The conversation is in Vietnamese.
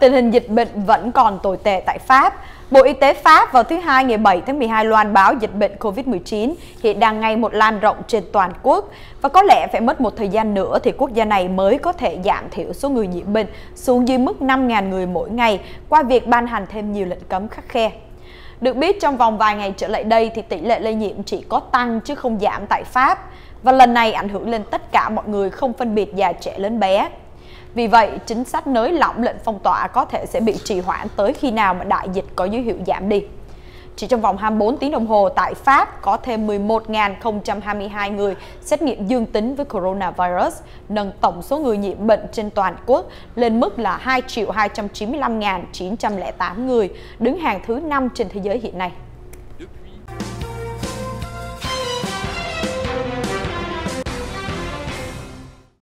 Tình hình dịch bệnh vẫn còn tồi tệ tại Pháp. Bộ Y tế Pháp vào thứ Hai ngày 7 tháng 12 loan báo dịch bệnh COVID-19 hiện đang ngày một lan rộng trên toàn quốc và có lẽ phải mất một thời gian nữa thì quốc gia này mới có thể giảm thiểu số người nhiễm bệnh xuống dưới mức 5.000 người mỗi ngày qua việc ban hành thêm nhiều lệnh cấm khắc khe. Được biết trong vòng vài ngày trở lại đây thì tỷ lệ lây nhiễm chỉ có tăng chứ không giảm tại Pháp và lần này ảnh hưởng lên tất cả mọi người không phân biệt già trẻ lớn bé. Vì vậy, chính sách nới lỏng lệnh phong tỏa có thể sẽ bị trì hoãn tới khi nào mà đại dịch có dấu hiệu giảm đi. Chỉ trong vòng 24 tiếng đồng hồ tại Pháp có thêm 11.022 người xét nghiệm dương tính với coronavirus, nâng tổng số người nhiễm bệnh trên toàn quốc lên mức là 2.295.908 người, đứng hàng thứ 5 trên thế giới hiện nay.